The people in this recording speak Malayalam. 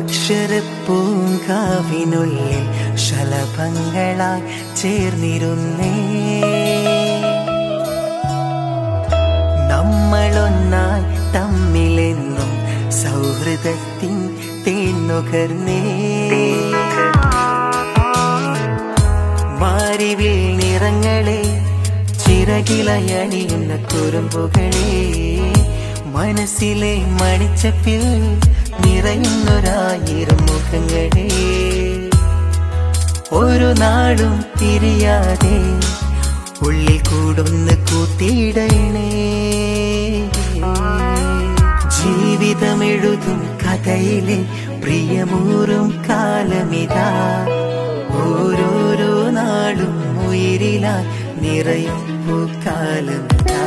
അക്ഷരപ്പൂങ്കാവിനുള്ളിൽ ശലഭങ്ങളായി ചേർന്നിരുന്നേ. നമ്മളൊന്നായി തമ്മിലെന്നും സൗഹൃദത്തിൻ തേന്നുകർന്നേ മാറിവിൽ നിറങ്ങളെ ചിറകിലയണിയുന്ന കുറുമ്പുകളെ. മനസ്സിലെ മണിച്ചപ്പിൽ നിറയുന്നൊരായിരം മുഖങ്ങളെ. ഒരു നാളും തിരിയാതെ ഉള്ളിൽ കൂടൊന്ന് കൂത്തിയിടണേ. ജീവിതമെഴുതും കഥയിലെ പ്രിയമൂറും കാലമിതാ. ഓരോരോ നാളും ഉയരിലാൽ നിറയും പൂക്കാലമിതാ